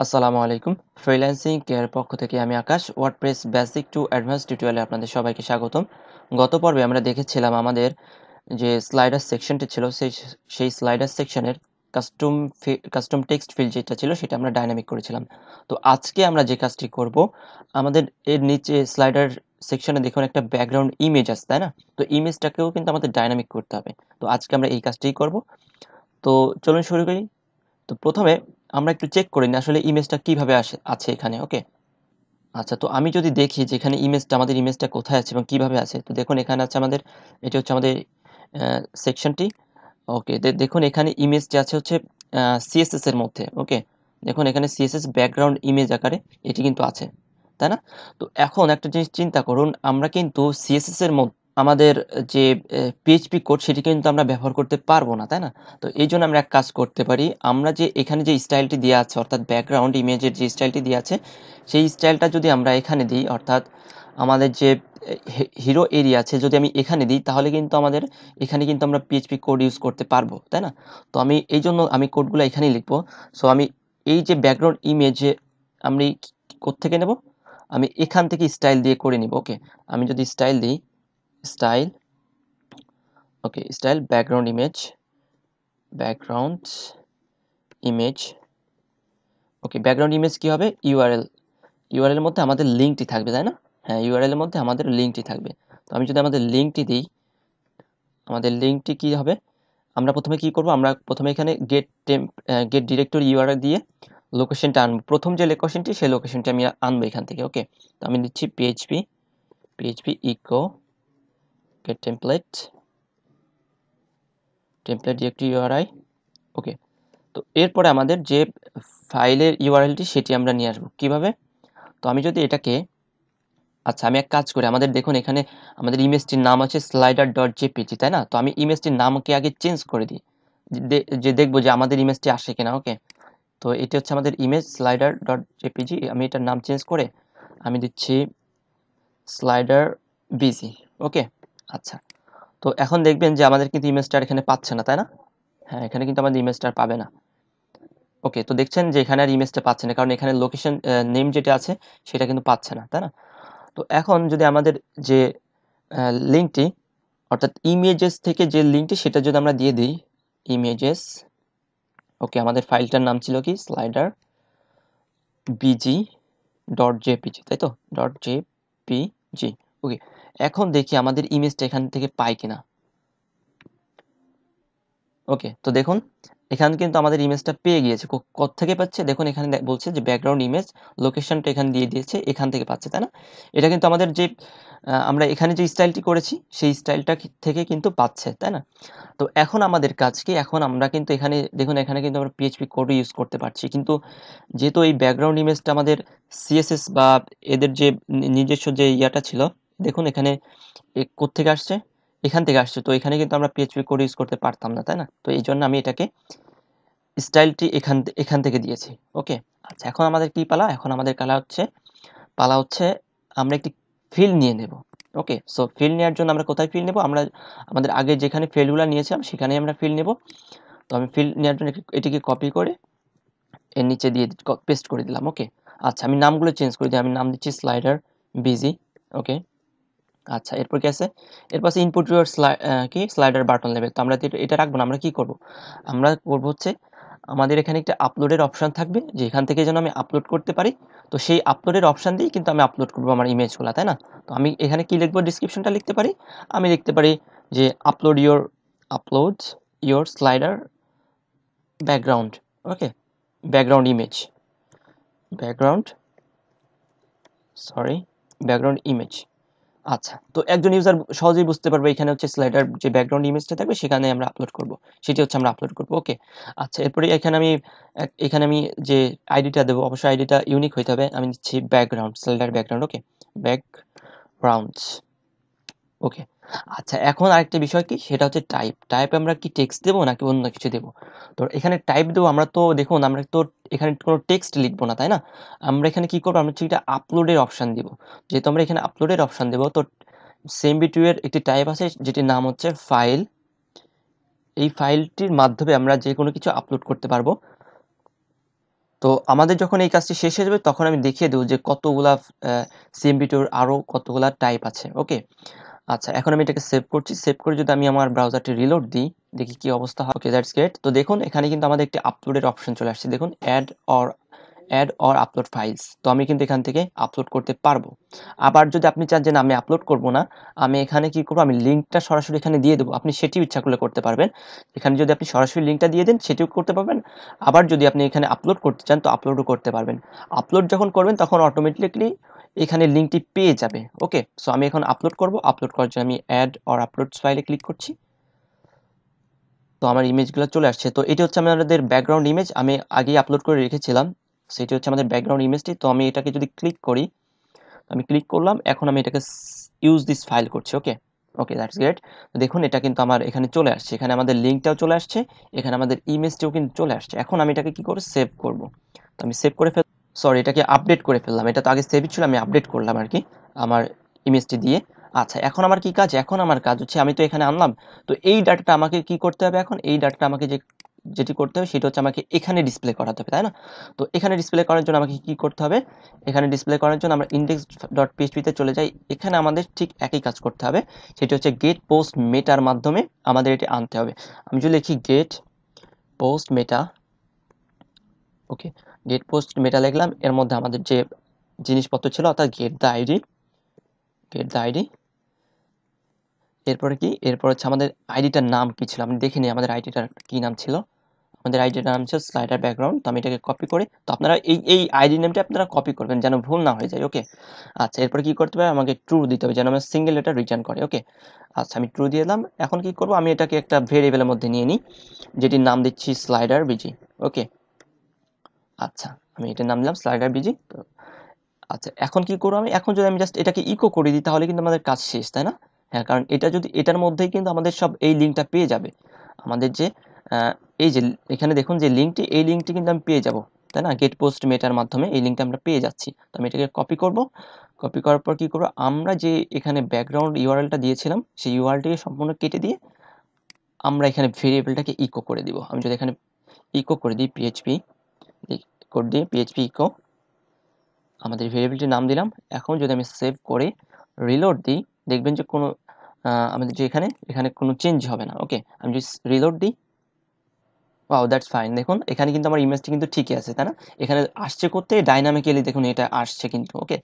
আসসালামু আলাইকুম। Freelancing care পক্ষ থেকে আমি Akash WordPress basic to advance টিউটোরিয়ালে আপনাদের সবাইকে স্বাগতম। গত পর্বে আমরা দেখেছিলাম আমাদের যে স্লাইডার সেকশনটি ছিল, সেই সেই স্লাইডার সেকশনের কাস্টম কাস্টম টেক্সট ফিল্ড যেটা ছিল, সেটা আমরা ডাইনামিক করেছিলাম। তো আজকে আমরা যে কাজটি করব, আমাদের এর নিচে স্লাইডার সেকশনে দেখুন একটা ব্যাকগ্রাউন্ড ইমেজ আছে, তাই না? তো ইমেজটাকেও কিন্তু আমাদের ডাইনামিক করতে হবে। তো আজকে আমরা এই কাজটি করব। তো চলুন শুরু করি। তো প্রথমে আমরা একটু চেক করে নিই আসলে ইমেজটা কীভাবে আসে, আছে এখানে ওকে আচ্ছা তো আমি যদি দেখি যে এখানে ইমেজটা আমাদের ইমেজটা কোথায় আছে এবং কীভাবে আছে, তো দেখুন এখানে আছে আমাদের, এটি হচ্ছে আমাদের সেকশনটি ওকে দেখুন এখানে ইমেজটা আছে হচ্ছে সিএসএস এর মধ্যে ওকে দেখুন এখানে সিএসএস ব্যাকগ্রাউন্ড ইমেজ আকারে এটি কিন্তু আছে, তাই না? তো এখন একটা জিনিস চিন্তা করুন, আমরা কিন্তু সিএসএস এর মধ্যে আমাদের যে পিএইচপি কোড সেটি কিন্তু আমরা ব্যবহার করতে পারব না, তাই না? তো এই জন্য আমরা এক কাজ করতে পারি। আমরা যে, এখানে যে স্টাইলটি দেওয়া আছে, অর্থাৎ ব্যাকগ্রাউন্ড ইমেজের যে স্টাইলটি দেওয়া আছে, সেই স্টাইলটা যদি আমরা এখানে দিই, অর্থাৎ আমাদের যে হিরো এরিয়া আছে, যদি আমি এখানে দিই, তাহলে কিন্তু আমাদের এখানে কিন্তু আমরা পিএইচপি কোড ইউজ করতে পারব, তাই না? তো আমি এই জন্য আমি কোডগুলো এখানেই লিখব। সো আমি এই যে ব্যাকগ্রাউন্ড ইমেজে আমি থেকে নেব? আমি এখান থেকে স্টাইল দিয়ে করে নিব ওকে আমি যদি স্টাইল দিই style. Okay, style, background image. Background image. Okay background image কি হবে? ইউআরএল ইউআরএল এর মধ্যে আমাদের লিঙ্কটি থাকবে, তাই না? হ্যাঁ ইউআরএল এর মধ্যে আমাদের লিঙ্কটি থাকবে। তো আমি যদি আমাদের লিঙ্কটি দিই, আমাদের লিঙ্কটি কি হবে? আমরা প্রথমে কি করব? আমরা প্রথমে এখানে get temp get directory URL দিয়ে লোকেশনটা আনব। প্রথম যে লোকেশনটি সেই লোকেশনটি আমি আনব এখান থেকে ওকে তো আমি দিচ্ছি PHP PHP echo get template. Template directory URI okay তো এরপরে আমাদের যে ফাইলের ইউআরএলটি সেটি আমরা নিয়ে আসব। কীভাবে? তো আমি যদি এটাকে আচ্ছা আমি এক কাজ করি। আমাদের দেখুন এখানে আমাদের ইমেজটির নাম আছে স্লাইডার ডট জেপিজি তাই না? তো আমি ইমেজটির নামকে আগে চেঞ্জ করে দিই। যে দেখব যে আমাদের ইমেজটি আসে কিনা ওকে তো এটি হচ্ছে আমাদের ইমেজ স্লাইডার ডট জেপিজি আমি এটার নাম চেঞ্জ করে আমি দিচ্ছি স্লাইডার বিজি ওকে আচ্ছা। তো এখন দেখবেন যে আমাদের কিন্তু ইমেজটা এখানে পাচ্ছে না, তাই না? হ্যাঁ এখানে কিন্তু আমাদের ইমেজটা পাবে না। ওকে তো দেখছেন যে এখানে আর ইমেজটা পাচ্ছে না, কারণ এখানে লোকেশন নেম যেটা আছে সেটা কিন্তু পাচ্ছে না, তাই না? তো এখন যদি আমাদের যে লিঙ্কটি অর্থাৎ ইমেজেস থেকে যে লিঙ্কটি সেটা যদি আমরা দিয়ে দিই ইমেজেস ওকে আমাদের ফাইলটার নাম ছিল কি? স্লাইডার বিজি ডট জেপিজি তাই তো? ডট জেপিজি ওকে এখন দেখি আমাদের ইমেজটা এখান থেকে পাই কিনা। ওকে তো দেখুন, এখানে কিন্তু আমাদের ইমেজটা পেয়ে গিয়েছে। থেকে পাচ্ছে? দেখুন, এখানে বলছে যে ব্যাকগ্রাউন্ড ইমেজ লোকেশনটা এখানে দিয়ে দিয়েছে, এখান থেকে পাচ্ছে, তাই না? এটা কিন্তু আমাদের যে আমরা এখানে যে স্টাইলটি করেছি, সেই স্টাইলটা থেকে কিন্তু পাচ্ছে, তাই না? তো এখন আমাদের কাজ কি? এখন আমরা কিন্তু এখানে, দেখুন, এখানে কিন্তু আমরা পিএইচপি কোড ইউজ করতে পারছি। কিন্তু যেহেতু এই ব্যাকগ্রাউন্ড ইমেজটা আমাদের সিএসএস বা এদের যে নিজস্ব যে ইয়াটা ছিল দেখুন, এখানে থেকে আসছে? এখান থেকে আসছে। তো এখানে কিন্তু আমরা পিএইচপি কোড ইউজ করতে পারতাম না, তাই না? তো এই জন্য আমি এটাকে স্টাইলটি এখান এখান থেকে দিয়েছি। ওকে আচ্ছা এখন আমাদের কি পালা? এখন আমাদের কালা হচ্ছে, পালা হচ্ছে আমরা একটি ফিল নিয়ে নেব। ওকে সো ফিল নেওয়ার জন্য আমরা কোথায় ফিল নেব? আমরা, আমাদের আগে যেখানে ফিলগুলো নিয়েছিলাম সেখানেই আমরা ফিল নেব। তো আমি ফিল নেওয়ার জন্য এটিকে কপি করে এর নিচে দিয়ে পেস্ট করে দিলাম। ওকে আচ্ছা আমি নামগুলো চেঞ্জ করে দিই। আমি নাম দিচ্ছি স্লাইডার বিজি ওকে আচ্ছা এরপর কি আছে? এরপর আছে ইনপুট ইউর কি? স্লাইডার বাটন লেভেল তো আমরা এটা রাখব না, আমরা কি করব? আমরা করব হচ্ছে, আমাদের এখানে একটা আপলোডের অপশান থাকবে যে এখান থেকে যেন আমি আপলোড করতে পারি। তো সেই আপলোডের অপশান দিয়ে কিন্তু আমি আপলোড করব আমার ইমেজগুলো তাই না? তো আমি এখানে কি লিখব? ডিসক্রিপশনটা লিখতে পারি। আমি লিখতে পারি যে upload your upload your slider background okay background image background sorry background image আচ্ছা তো একজন ইউজার সহজেই বুঝতে পারবে এখানে হচ্ছে স্লাইডার যে ব্যাকগ্রাউন্ড ইমেজটা থাকবে, সেখানে আমরা আপলোড করব। সেটি হচ্ছে আমরা আপলোড করব ওকে আচ্ছা এরপরে এখানে আমি এখানে আমি যে আইডিটা দেবো, অবশ্যই আইডিটা ইউনিক হইতে হবে। আমি নিচ্ছি background slider background okay backgrounds okay আচ্ছা এখন আরেকটা বিষয় কি? সেটা হচ্ছে টাইপ টাইপ আমরা কি টেক্সট দেবো নাকি অন্য কিছু দেবো? তো এখানে টাইপ দেবো, আমরা তো দেখুন, আমরা তো এখানে কোনো টেক্সট লিখব না, তাই না? আমরা এখানে কি করব? আমরা হচ্ছে আপলোডের অপশান দিব। যেহেতু আমরা এখানে আপলোডের অপশান দেবো, তো সেম বিটু এর একটি টাইপ আছে, যেটির নাম হচ্ছে ফাইল এই ফাইলটির মাধ্যমে আমরা যে কোনো কিছু আপলোড করতে পারব। তো আমাদের যখন এই কাজটি শেষ হয়ে যাবে, তখন আমি দেখিয়ে দেবো যে কতগুলা সিএমপি টুর আরও কতগুলা টাইপ আছে ওকে আচ্ছা এখন আমি এটাকে সেভ করছি। সেভ করে যদি আমি আমার ব্রাউজারটি রিলোড দিই, দেখি কি অবস্থা হয়। ওকে দ্যাটস গ্রেট তো দেখুন, এখানে কিন্তু আমাদের একটি আপলোডের অপশন চলে আসছে। দেখুন add or add or upload files তো আমি কিন্তু এখান থেকে আপলোড করতে পারব। আবার যদি আপনি চান যে না, আমি আপলোড করব না, আমি এখানে কি করব? আমি লিঙ্কটা সরাসরি এখানে দিয়ে দেবো। আপনি সেটিও ইচ্ছা করলে করতে পারবেন। এখানে যদি আপনি সরাসরি লিঙ্কটা দিয়ে দেন, সেটিও করতে পারবেন। আবার যদি আপনি এখানে আপলোড করতে চান, তো আপলোডও করতে পারবেন। আপলোড যখন করবেন, তখন অটোমেটিকলি এখানে লিঙ্কটি পেয়ে যাবে। ওকে সো আমি এখন আপলোড করব। আপলোড করার জন্য আমি অ্যাড অর আপলোড ফাইলে ক্লিক করছি। তো আমার ইমেজগুলো চলে আসছে। তো এটি হচ্ছে আমাদের ব্যাকগ্রাউন্ড ইমেজ আমি আগেই আপলোড করে রেখেছিলাম। সেটি হচ্ছে আমাদের ব্যাকগ্রাউন্ড ইমেজটি তো আমি এটাকে যদি ক্লিক করি আমি ক্লিক করলাম। এখন আমি এটাকে ইউজ দিস ফাইল করছি। ওকে ওকে দ্যাটস গ্রেট দেখুন, এটা কিন্তু আমার এখানে চলে আসছে। এখানে আমাদের লিঙ্কটাও চলে আসছে। এখানে আমাদের ইমেজটিও কিন্তু চলে আসছে। এখন আমি এটাকে কি করে সেভ করব। তো আমি সেভ করে সরি এটাকে আপডেট করে ফেললাম। এটা তো আগে সেভই ছিল, আমি আপডেট করলাম আর কি আমার ইমেজটি দিয়ে। আচ্ছা এখন আমার কি কাজ? এখন আমার কাজ হচ্ছে, আমি তো এখানে আনলাম, তো এই ডাটাটা আমাকে কি করতে হবে এখন? এই ডাটাটা আমাকে যে, যেটি করতে হবে, সেটা হচ্ছে আমাকে এখানে ডিসপ্লে করাতে হবে, তাই না? তো এখানে ডিসপ্লে করার জন্য আমাকে কি করতে হবে? এখানে ডিসপ্লে করার জন্য আমরা ইন্ডেক্স ডট পিএইচপিতে চলে যাই। এখানে আমাদের ঠিক একই কাজ করতে হবে, সেটি হচ্ছে গেট পোস্ট মেটার মাধ্যমে আমাদের এটি আনতে হবে। আমি যদি লিখি get post meta okay get post meta লিখলাম। এর মধ্যে আমাদের যে জিনিসপত্র ছিল, অর্থাৎ get the ID get the ID এরপরে কি? এরপর হচ্ছে আমাদের আইডিটার নাম কি ছিল? আমি দেখিনি আমাদের আইডিটার কি নাম ছিল। আমাদের আইডির নাম ছিল স্লাইডার ব্যাকগ্রাউন্ড তো আমি এটাকে কপি করে। তো আপনারা এই এই আইডি নেমটা আপনারা কপি করবেন যেন ভুল না হয়ে যায় ওকে আচ্ছা এরপর কি করতে হবে? আমাকে ট্রু দিতে হবে যেন আমার সিঙ্গেল লেটার রিটার্ন করে ওকে আচ্ছা আমি ট্রু দিয়ে দিলাম। এখন কি করব? আমি এটাকে একটা ভেরিয়েবলের মধ্যে নিয়ে নিই, যেটির নাম দিচ্ছি স্লাইডার বিজি ওকে আচ্ছা আমি এটার নাম দিলাম স্লাইডার বিজি তো আচ্ছা এখন কি করব আমি? এখন যদি আমি জাস্ট এটাকে ইকো করে দিই, তাহলে কিন্তু আমাদের কাজ শেষ, তাই না? হ্যাঁ কারণ এটা যদি, এটার মধ্যেই কিন্তু আমাদের সব এই লিঙ্কটা পেয়ে যাবে। আমাদের যে এই যে, এখানে দেখুন যে লিঙ্কটি এই লিঙ্কটি কিন্তু আমি পেয়ে যাব, তাই না? গেট পোস্ট মেটার মাধ্যমে এই লিঙ্কটা আমরা পেয়ে যাচ্ছি। তো আমি এটাকে কপি করব। কপি করার পর কী করব? আমরা যে এখানে ব্যাকগ্রাউন্ড ইউআরএলটা দিয়েছিলাম, সেই ইউআরএলটিকে সম্পূর্ণ কেটে দিয়ে আমরা এখানে ভেরিয়েবলটাকে ইকো করে দিব। আমি যদি এখানে ইকো করে দিই পিএইচপি কোড দিয়ে পিএইচপি ইকো আমাদের ভেরিয়েবলটির নাম দিলাম। এখন যদি আমি সেভ করে রিলোড দিই, দেখবেন যে কোনো আমাদের যে এখানে এখানে কোনো চেঞ্জ হবে না ওকে আমি যদি রিলোড দিই ওয়াও দ্যাটস ফাইন দেখুন, এখানে কিন্তু আমার ইমেজটি কিন্তু ঠিকই আছে, তাই না? এখানে আসছে করতে ডাইনামিক্যালি দেখুন এটা আসছে কিন্তু ওকে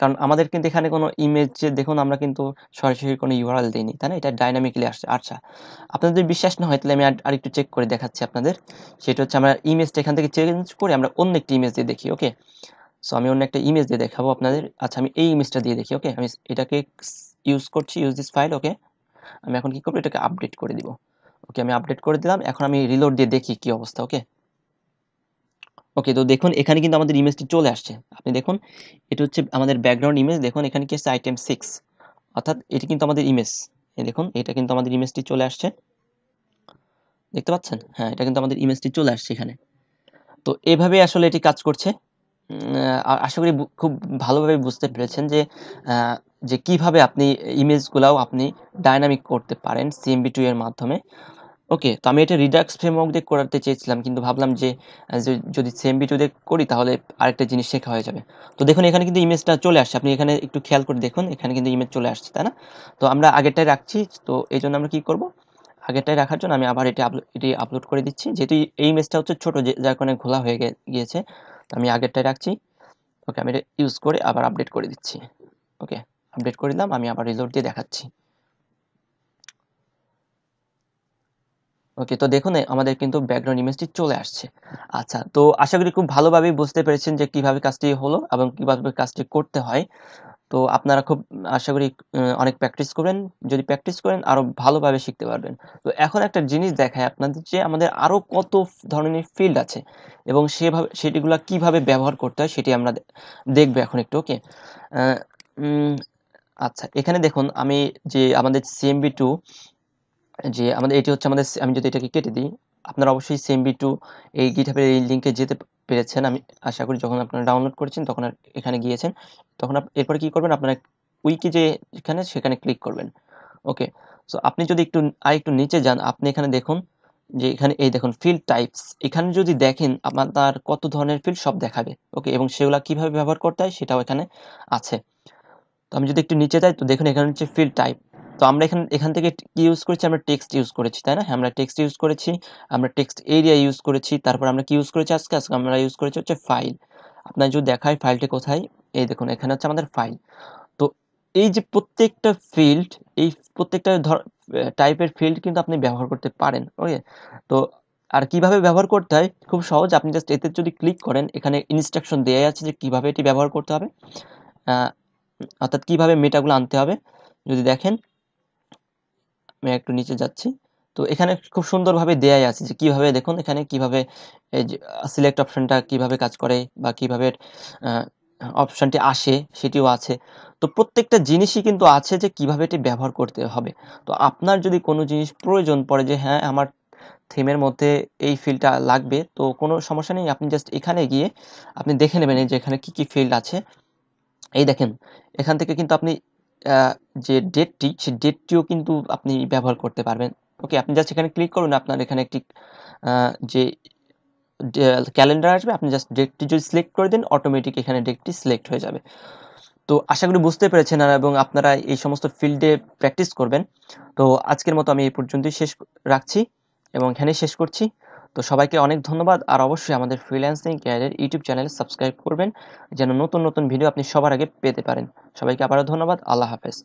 কারণ আমাদের কিন্তু এখানে কোনো ইমেজ দেখুন আমরা কিন্তু সরাসরি কোনো ইউআরএল দিইনি, তাই না? এটা ডাইনামিক্যালি আসছে আচ্ছা। আপনাদের বিশ্বাস না হয়, তাহলে আমি আর একটু চেক করে দেখাচ্ছি আপনাদের। সেটা হচ্ছে আমরা ইমেজটা এখান থেকে চেঞ্জ করে আমরা অন্য একটি ইমেজ দিয়ে দেখি ওকে সো আমি অন্য একটা ইমেজ দিয়ে দেখাবো আপনাদের। আচ্ছা আমি এই ইমেজটা দিয়ে দেখি ওকে আমি এটাকে ইউজ করছি ইউজ দিস ফাইল ওকে আমি এখন কি করব? এটাকে আপডেট করে দিব। ওকে আমি আপডেট করে দিলাম। এখন আমি রিলোড দিয়ে দেখি কি অবস্থা ওকে ওকে তো দেখুন, এখানে কিন্তু আমাদের ইমেজটি চলে আসছে। আপনি দেখুন, এটা হচ্ছে আমাদের ব্যাকগ্রাউন্ড ইমেজ দেখুন, এখানে কি আছে? আইটেম সিক্স অর্থাৎ এটি কিন্তু আমাদের ইমেজ দেখুন, এটা কিন্তু আমাদের ইমেজটি চলে আসছে। দেখতে পাচ্ছেন? হ্যাঁ এটা কিন্তু আমাদের ইমেজটি চলে আসছে এখানে। তো এভাবে আসলে এটি কাজ করছে। আশা করি খুব ভালোভাবে বুঝতে পেরেছেন যে যে কীভাবে আপনি ইমেজগুলাও আপনি ডাইনামিক করতে পারেন সিএমবি টু এর মাধ্যমে। ওকে তো আমি এটা রিডাক্স ফ্রেমওয়ার্ক দিয়ে করাতে চেয়েছিলাম, কিন্তু ভাবলাম যে যদি সিএমবি টু দিয়ে করি তাহলে আরেকটা জিনিস শেখা হয়ে যাবে। তো দেখুন, এখানে কিন্তু ইমেজটা চলে আসছে। আপনি এখানে একটু খেয়াল করে দেখুন, এখানে কিন্তু ইমেজ চলে আসছে, তাই না? তো আমরা আগেরটাই রাখছি, তো এই জন্য আমরা কি করব? আগেরটাই রাখার জন্য আমি আবার এটি এটি আপলোড করে দিচ্ছি। যেহেতু এই ইমেজটা হচ্ছে ছোটো, যে, যার কারণে ঘোলা হয়ে গিয়েছে, তো আমি আগেরটাই রাখছি। ওকে আমি এটা ইউজ করে আবার আপডেট করে দিচ্ছি। ওকে আপডেট করে দিলাম, আমি আবার রিলোড দিয়ে দেখাচ্ছি। ওকে তো দেখুন, আমাদের কিন্তু ব্যাকগ্রাউন্ড ইমেজটি চলে আসছে। আচ্ছা তো আশা করি খুব ভালোভাবেই বুঝতে পেরেছেন যে কীভাবে কাজটি হলো এবং কীভাবে কাজটি করতে হয়। তো আপনারা খুব, আশা করি অনেক প্র্যাকটিস করবেন যদি প্র্যাকটিস করেন আরও ভালোভাবে শিখতে পারবেন। তো এখন একটা জিনিস দেখায় আপনাদের যে আমাদের আরও কত ধরনের ফিল্ড আছে এবং সেভাবে, সেটিগুলো কীভাবে ব্যবহার করতে হয়, সেটি আমরা দেখব এখন একটু ওকে আচ্ছা এখানে দেখুন আমি যে আমাদের সিএমবি টু যে আমাদের এটি হচ্ছে আমাদের আমি যদি এটাকে কেটে দিই, আপনারা অবশ্যই সিএমবি টু এই গিটহাবের এই লিঙ্কে যেতে পেরেছেন। আমি আশা করি যখন আপনারা ডাউনলোড করেছেন তখন এখানে গিয়েছেন, তখন এরপরে কি করবেন? আপনারা উইকি যে এখানে সেখানে ক্লিক করবেন। ওকে সো আপনি যদি একটু আর একটু নিচে যান, আপনি এখানে দেখুন যে এখানে, এই দেখুন ফিল্ড টাইপস এখানে যদি দেখেন আপনার কত ধরনের ফিল্ড সব দেখাবে। ওকে, এবং সেগুলা কীভাবে ব্যবহার করতে হয় সেটাও এখানে আছে। তো আমি যদি একটু নিচে যাই, তো দেখুন এখানে হচ্ছে ফিল্ড টাইপ তো আমরা এখানে, এখান থেকে কি ইউজ করেছি? আমরা টেক্সট ইউজ করেছি, তাই না? আমরা টেক্সট ইউজ করেছি, আমরা টেক্সট এরিয়া ইউজ করেছি, তারপর আমরা কি ইউজ করেছি আজকে? আজকে আমরা ইউজ করেছি হচ্ছে ফাইল আপনার যদি দেখায় ফাইলটি কোথায়? এই দেখুন, এখানে হচ্ছে আমাদের ফাইল তো এই যে প্রত্যেকটা ফিল্ড এই প্রত্যেকটা ধর টাইপের ফিল্ড কিন্তু আপনি ব্যবহার করতে পারেন ওকে তো আর কীভাবে ব্যবহার করতে হয়? খুব সহজ, আপনি জাস্ট এতে যদি ক্লিক করেন, এখানে ইনস্ট্রাকশন দেওয়া আছে যে কীভাবে এটি ব্যবহার করতে হবে। অর্থাৎ কীভাবে মেটাগুলো আনতে হবে, যদি দেখেন, আমি একটু নিচে যাচ্ছি। তো এখানে খুব সুন্দরভাবে দেয়াই আছে যে কীভাবে, দেখুন, এখানে কীভাবে এই যে সিলেক্ট অপশনটা কীভাবে কাজ করে বা কীভাবে অপশনটি আসে, সেটিও আছে। তো প্রত্যেকটা জিনিসই কিন্তু আছে যে কীভাবে এটি ব্যবহার করতে হবে। তো আপনার যদি কোনো জিনিস প্রয়োজন পড়ে যে হ্যাঁ আমার থিমের মধ্যে এই ফিল্ডটা লাগবে, তো কোনো সমস্যা নেই। আপনি জাস্ট এখানে গিয়ে আপনি দেখে নেবেন যে এখানে কি কি ফিল্ড আছে। এই দেখেন, এখান থেকে কিন্তু আপনি যে ডেটটি সেই ডেটটিও কিন্তু আপনি ব্যবহার করতে পারবেন। ওকে আপনি জাস্ট এখানে ক্লিক করুন, আপনার এখানে একটি যে ক্যালেন্ডার আসবে, আপনি জাস্ট ডেটটি যদি সিলেক্ট করে দেন অটোমেটিক এখানে ডেটটি সিলেক্ট হয়ে যাবে। তো আশা করি বুঝতে পেরেছেন আর, এবং আপনারা এই সমস্ত ফিল্ডে প্র্যাকটিস করবেন। তো আজকের মতো আমি এই পর্যন্তই শেষ রাখছি, এবং এখানেই শেষ করছি। তো সবাইকে অনেক ধন্যবাদ। আর অবশ্যই আমাদের freelancing career YouTube channel subscribe করবেন, যেন নতুন নতুন ভিডিও আপনি সবার আগে পেতে পারেন। সবাইকে আবারও ধন্যবাদ। আল্লাহ হাফেজ।